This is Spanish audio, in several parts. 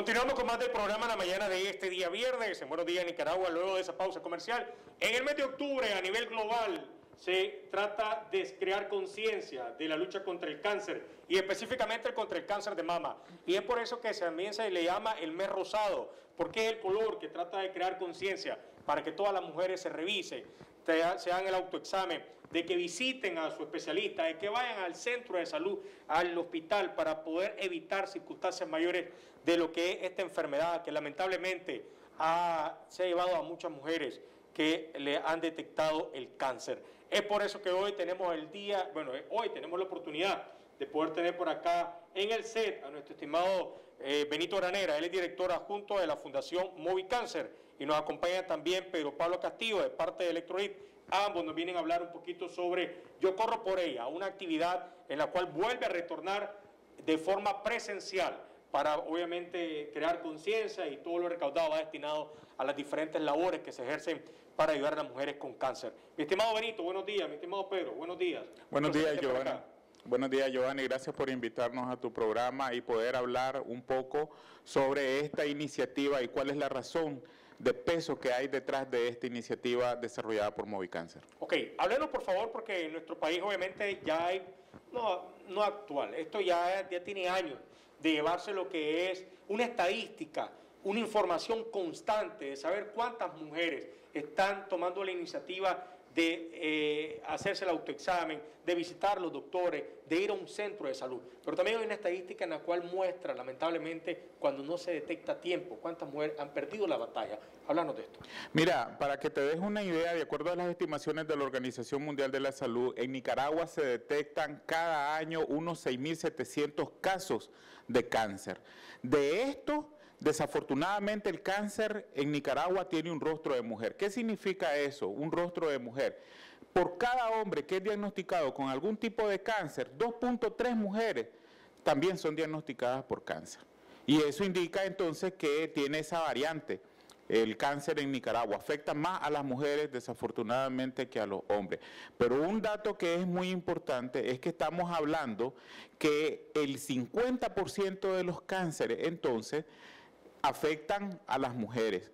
Continuamos con más del programa la mañana de este día viernes, en Buenos Días Nicaragua, luego de esa pausa comercial. En el mes de octubre, a nivel global, se trata de crear conciencia de la lucha contra el cáncer y específicamente contra el cáncer de mama. Y es por eso que también se le llama el mes rosado, porque es el color que trata de crear conciencia para que todas las mujeres se revisen, se hagan el autoexamen, de que visiten a su especialista, de que vayan al centro de salud, al hospital, para poder evitar circunstancias mayores de lo que es esta enfermedad que lamentablemente se ha llevado a muchas mujeres que le han detectado el cáncer. Es por eso que hoy tenemos el día, bueno, eh, hoy tenemos la oportunidad de poder tener por acá en el set a nuestro estimado eh, Benito Granera, él es director adjunto de la Fundación Movicáncer y nos acompaña también Pedro Pablo Castillo de parte de Electrolit. Ambos nos vienen a hablar un poquito sobre Yo Corro por ella, una actividad en la cual vuelve a retornar de forma presencial para obviamente crear conciencia y todo lo recaudado va destinado a las diferentes labores que se ejercen para ayudar a las mujeres con cáncer. Mi estimado Benito, buenos días. Mi estimado Pedro, buenos días. Buenos días. Buenos días, Giovanni. Gracias por invitarnos a tu programa y poder hablar un poco sobre esta iniciativa y cuál es la razón de peso que hay detrás de esta iniciativa desarrollada por Movicáncer. Ok, háblenos por favor, porque en nuestro país obviamente ya hay, no, no actual, esto ya, ya tiene años de llevarse lo que es una estadística, una información constante de saber cuántas mujeres están tomando la iniciativa de eh, hacerse el autoexamen, de visitar los doctores, de ir a un centro de salud. Pero también hay una estadística en la cual muestra, lamentablemente, cuando no se detecta a tiempo, cuántas mujeres han perdido la batalla. Háblanos de esto. Mira, para que te des una idea, de acuerdo a las estimaciones de la Organización Mundial de la Salud, en Nicaragua se detectan cada año unos 6.700 casos de cáncer. De esto, desafortunadamente el cáncer en Nicaragua tiene un rostro de mujer. ¿Qué significa eso? Un rostro de mujer. Por cada hombre que es diagnosticado con algún tipo de cáncer, 2.3 mujeres también son diagnosticadas por cáncer. Y eso indica entonces que tiene esa variante el cáncer en Nicaragua. Afecta más a las mujeres desafortunadamente que a los hombres. Pero un dato que es muy importante es que estamos hablando que el 50% de los cánceres entonces afectan a las mujeres.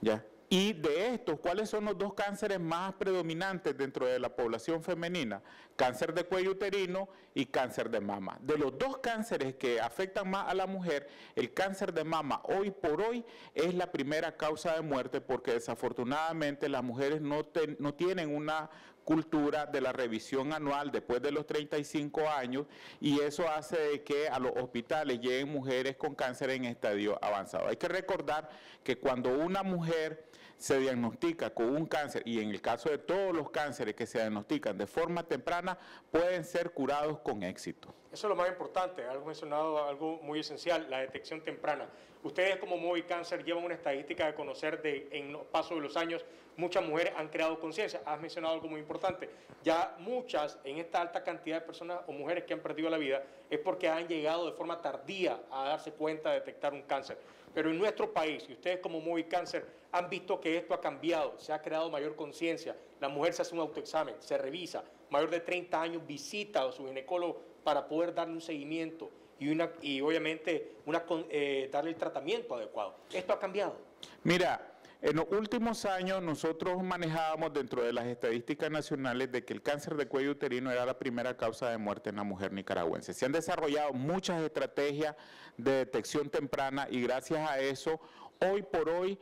¿Ya? Y de estos, ¿cuáles son los dos cánceres más predominantes dentro de la población femenina? Cáncer de cuello uterino y cáncer de mama. De los dos cánceres que afectan más a la mujer, el cáncer de mama hoy por hoy es la primera causa de muerte porque desafortunadamente las mujeres no, no tienen una cultura de la revisión anual después de los 35 años y eso hace que a los hospitales lleguen mujeres con cáncer en estadio avanzado. Hay que recordar que cuando una mujer se diagnostica con un cáncer y en el caso de todos los cánceres que se diagnostican de forma temprana pueden ser curados con éxito. Eso es lo más importante, algo mencionado, algo muy esencial, la detección temprana. Ustedes como Cáncer llevan una estadística de conocer de en el paso de los años muchas mujeres han creado conciencia. Has mencionado algo muy importante. Ya muchas en esta alta cantidad de personas o mujeres que han perdido la vida es porque han llegado de forma tardía a darse cuenta de detectar un cáncer. Pero en nuestro país, y ustedes como Cáncer han visto que esto ha cambiado, se ha creado mayor conciencia, la mujer se hace un autoexamen, se revisa, mayor de 30 años visita a su ginecólogo para poder darle un seguimiento y, una, y obviamente una, eh, darle el tratamiento adecuado. ¿Esto ha cambiado? Mira, en los últimos años nosotros manejábamos dentro de las estadísticas nacionales de que el cáncer de cuello uterino era la primera causa de muerte en la mujer nicaragüense. Se han desarrollado muchas estrategias de detección temprana y gracias a eso, hoy por hoy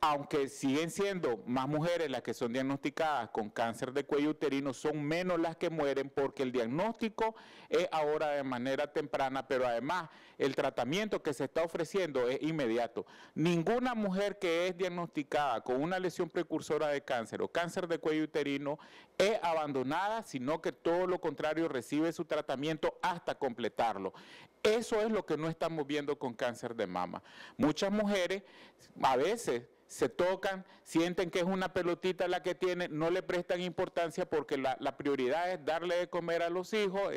aunque siguen siendo más mujeres las que son diagnosticadas con cáncer de cuello uterino, son menos las que mueren porque el diagnóstico es ahora de manera temprana, pero además el tratamiento que se está ofreciendo es inmediato. Ninguna mujer que es diagnosticada con una lesión precursora de cáncer o cáncer de cuello uterino es abandonada, sino que todo lo contrario recibe su tratamiento hasta completarlo. Eso es lo que no estamos viendo con cáncer de mama. Muchas mujeres a veces se tocan, sienten que es una pelotita la que tienen, no le prestan importancia porque la, prioridad es darle de comer a los hijos,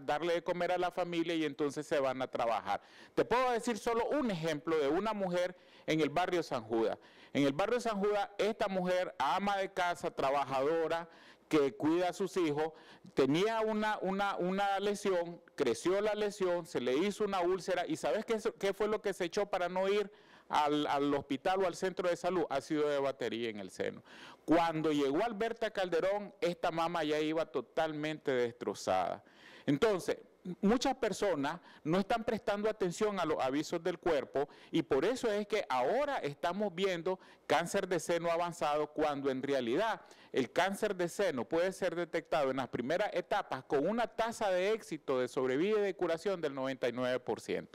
darle de comer a la familia y entonces se van a trabajar. Te puedo decir solo un ejemplo de una mujer en el barrio San Judas. En el barrio San Judas, esta mujer, ama de casa, trabajadora, que cuida a sus hijos, tenía una, una, una lesión, creció la lesión, se le hizo una úlcera y ¿sabes qué, qué fue lo que se echó para no ir? Al, al, hospital o al centro de salud ácido de batería en el seno. Cuando llegó Alberta Calderón, esta mamá ya iba totalmente destrozada. Entonces, muchas personas no están prestando atención a los avisos del cuerpo y por eso es que ahora estamos viendo cáncer de seno avanzado cuando en realidad el cáncer de seno puede ser detectado en las primeras etapas con una tasa de éxito de sobrevida y de curación del 99%.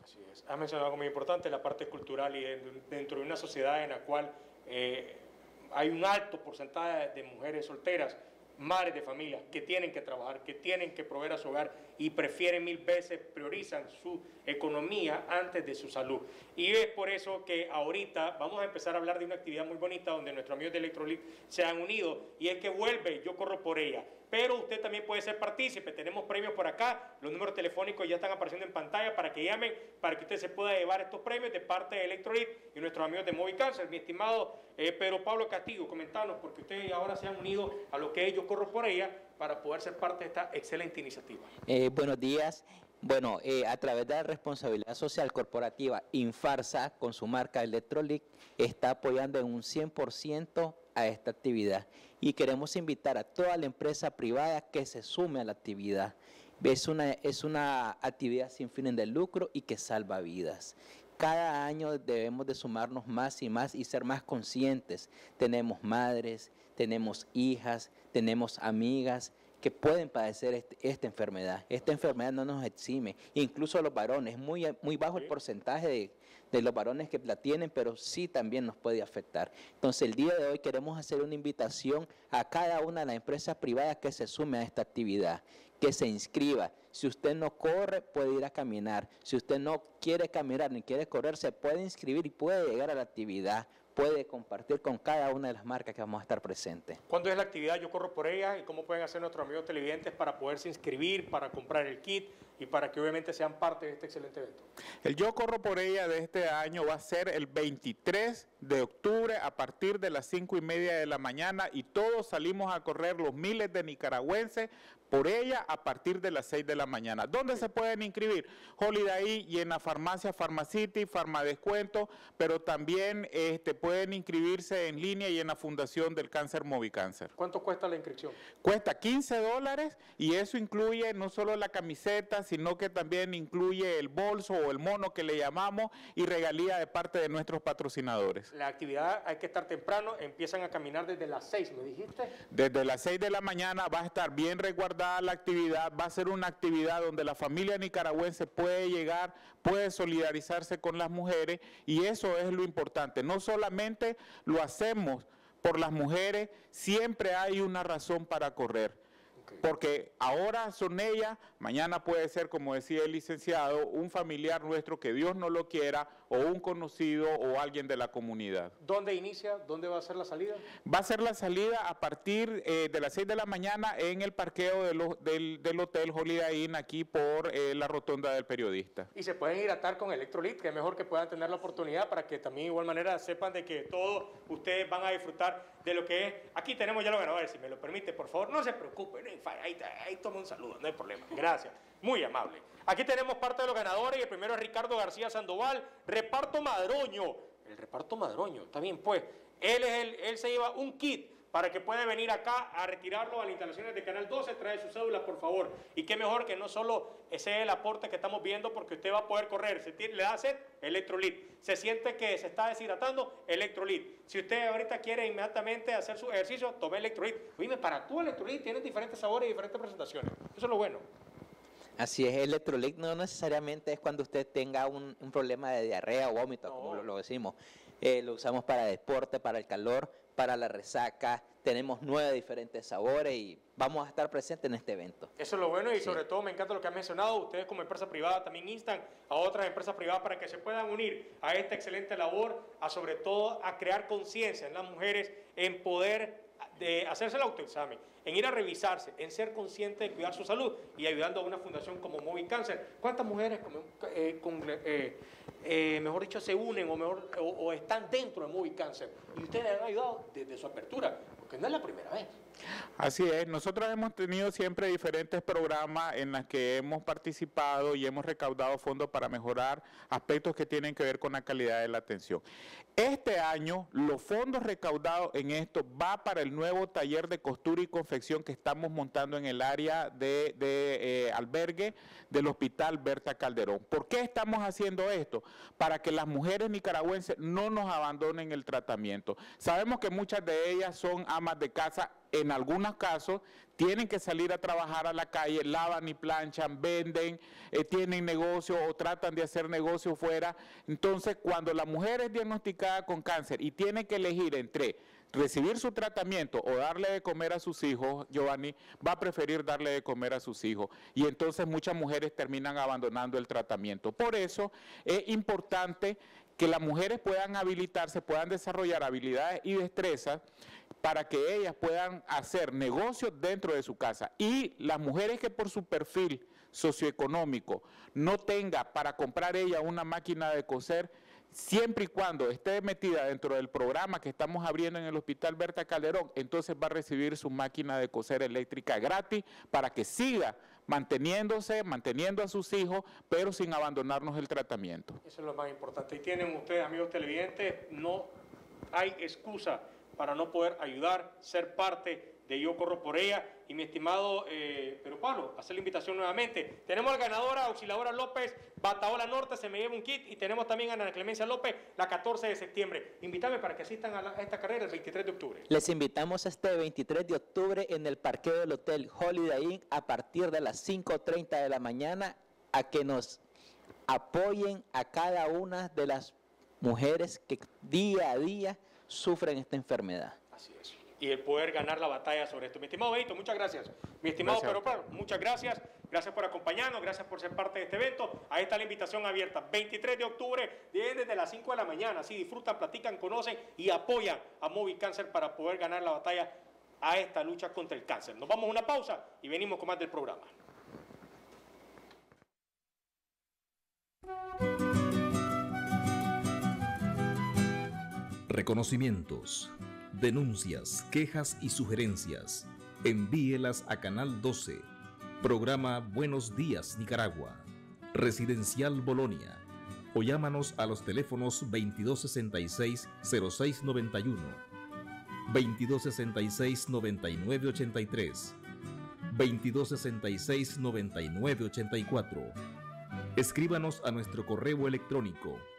Has mencionado algo muy importante, la parte cultural y dentro de una sociedad en la cual eh, hay un alto porcentaje de mujeres solteras madres de familia que tienen que trabajar, que tienen que proveer a su hogar y prefieren mil veces, priorizan su economía antes de su salud. Y es por eso que ahorita vamos a empezar a hablar de una actividad muy bonita donde nuestros amigos de Electrolit se han unido y es que vuelve, yo corro por ella pero usted también puede ser partícipe. Tenemos premios por acá, los números telefónicos ya están apareciendo en pantalla para que llamen, para que usted se pueda llevar estos premios de parte de Electrolit y nuestros amigos de Movicáncer. Mi estimado eh, Pedro Pablo Castillo, comentanos, porque ustedes ahora se han unido a lo que ellos corro por ella para poder ser parte de esta excelente iniciativa. Eh, buenos días. Bueno, eh, a través de la responsabilidad social corporativa, Infarsa, con su marca Electrolit, está apoyando en un 100% a esta actividad y queremos invitar a toda la empresa privada que se sume a la actividad. Es una, es una actividad sin fines de lucro y que salva vidas. Cada año debemos de sumarnos más y más y ser más conscientes. Tenemos madres, tenemos hijas, tenemos amigas que pueden padecer este, esta enfermedad. Esta enfermedad no nos exime, incluso los varones, muy, muy bajo el porcentaje de, de los varones que la tienen, pero sí también nos puede afectar. Entonces, el día de hoy queremos hacer una invitación a cada una de las empresas privadas que se sume a esta actividad, que se inscriba. Si usted no corre, puede ir a caminar. Si usted no quiere caminar ni quiere correr, se puede inscribir y puede llegar a la actividad puede compartir con cada una de las marcas que vamos a estar presentes. ¿Cuándo es la actividad? Yo corro por ella y cómo pueden hacer nuestros amigos televidentes para poderse inscribir, para comprar el kit y para que obviamente sean parte de este excelente evento. El Yo corro por ella de este año va a ser el 23 de octubre a partir de las 5 y media de la mañana y todos salimos a correr los miles de nicaragüenses por ella a partir de las 6 de la mañana. ¿Dónde se pueden inscribir? Holiday y en la farmacia Pharmacity, Farmadescuento, pero también este, pueden inscribirse en línea y en la Fundación del Cáncer Movicáncer. ¿Cuánto cuesta la inscripción? Cuesta 15 dólares y eso incluye no solo la camiseta, sino que también incluye el bolso o el mono que le llamamos y regalía de parte de nuestros patrocinadores. La actividad hay que estar temprano, empiezan a caminar desde las 6, ¿me dijiste? Desde las 6 de la mañana va a estar bien resguardado la actividad, va a ser una actividad donde la familia nicaragüense puede llegar, puede solidarizarse con las mujeres y eso es lo importante. No solamente lo hacemos por las mujeres, siempre hay una razón para correr. Porque ahora son ellas, mañana puede ser, como decía el licenciado, un familiar nuestro que Dios no lo quiera, o un conocido o alguien de la comunidad. ¿Dónde inicia? ¿Dónde va a ser la salida? Va a ser la salida a partir eh, de las 6 de la mañana en el parqueo del, del, Hotel Holiday Inn, aquí por eh, la rotonda del periodista. Y se pueden ir a atar con Electrolit, que es mejor que puedan tener la oportunidad para que también de igual manera sepan de que todos ustedes van a disfrutar de lo que es. Aquí tenemos ya los ganadores, si me lo permite, por favor, no se preocupen, ahí, toma un saludo, no hay problema. Gracias, muy amable. Aquí tenemos parte de los ganadores el primero es Ricardo García Sandoval, reparto madroño. El reparto madroño, está bien, pues. Él, es el, él se lleva un kit para que pueda venir acá a retirarlo a las instalaciones de Canal 12, trae su cédula, por favor. Y qué mejor que no solo ese es el aporte que estamos viendo, porque usted va a poder correr. Se le da sed, electrolit. Se siente que se está deshidratando, electrolit. Si usted ahorita quiere inmediatamente hacer su ejercicio, tome electrolit. Oye, para tu electrolit tiene diferentes sabores y diferentes presentaciones. Eso es lo bueno. Así es, el electrolit no necesariamente es cuando usted tenga un, problema de diarrea o vómito, como lo, decimos. Eh, lo usamos para deporte, para el calor, para la resaca. Tenemos nueve diferentes sabores y vamos a estar presentes en este evento. Eso es lo bueno y sobre todo me encanta lo que han mencionado. Ustedes como empresa privada también instan a otras empresas privadas para que se puedan unir a esta excelente labor, a sobre todo a crear conciencia en las mujeres, en poder de hacerse el autoexamen, en ir a revisarse, en ser consciente de cuidar su salud y ayudando a una fundación como Móvil Cáncer. ¿Cuántas mujeres eh, eh, eh, mejor dicho, se unen o, están dentro de Móvil Cáncer? Y ustedes han ayudado desde su apertura, porque no es la primera vez. Así es, nosotros hemos tenido siempre diferentes programas en los que hemos participado y hemos recaudado fondos para mejorar aspectos que tienen que ver con la calidad de la atención. Este año los fondos recaudados en esto va para el nuevo taller de costura y confección que estamos montando en el área de, eh, albergue del Hospital Berta Calderón. ¿Por qué estamos haciendo esto? Para que las mujeres nicaragüenses no nos abandonen el tratamiento. Sabemos que muchas de ellas son de casa en algunos casos tienen que salir a trabajar a la calle, lavan y planchan, venden, eh, tienen negocio o tratan de hacer negocio fuera. Entonces, cuando la mujer es diagnosticada con cáncer y tiene que elegir entre recibir su tratamiento o darle de comer a sus hijos, Giovanni, va a preferir darle de comer a sus hijos. Y entonces muchas mujeres terminan abandonando el tratamiento. Por eso es importante que las mujeres puedan habilitarse, puedan desarrollar habilidades y destrezas para que ellas puedan hacer negocios dentro de su casa. Y las mujeres que por su perfil socioeconómico no tenga para comprar ella una máquina de coser, siempre y cuando esté metida dentro del programa que estamos abriendo en el Hospital Berta Calderón, entonces va a recibir su máquina de coser eléctrica gratis para que siga manteniéndose, manteniendo a sus hijos, pero sin abandonarnos el tratamiento. Eso es lo más importante. Y tienen ustedes, amigos televidentes, no hay excusa para no poder ayudar, ser parte de Yo Corro por ella. Y mi estimado, eh, pero Pablo, hacer la invitación nuevamente. Tenemos al ganadora, Auxiliadora López, Bataola Norte, se me lleva un kit. Y tenemos también a Ana Clemencia López, la 14 de septiembre. Invítame para que asistan a, esta carrera el 23 de octubre. Les invitamos este 23 de octubre en el parqueo del Hotel Holiday Inn a partir de las 5.30 de la mañana a que nos apoyen a cada una de las mujeres que día a día sufren esta enfermedad. Así es. Y el poder ganar la batalla sobre esto. Mi estimado Benito, muchas gracias. Mi estimado Pedro Pablo, muchas gracias. Gracias por acompañarnos, gracias por ser parte de este evento. Ahí está la invitación abierta. 23 de octubre, desde las 5 de la mañana. Así disfrutan, platican, conocen y apoyan a Móvil Cáncer para poder ganar la batalla a esta lucha contra el cáncer. Nos vamos a una pausa y venimos con más del programa. Reconocimientos, denuncias, quejas y sugerencias. Envíelas a Canal 12. Programa Buenos Días Nicaragua. Residencial Bolonia. O llámanos a los teléfonos 2266-0691, 2266-9983, 2266-9984. Escríbanos a nuestro correo electrónico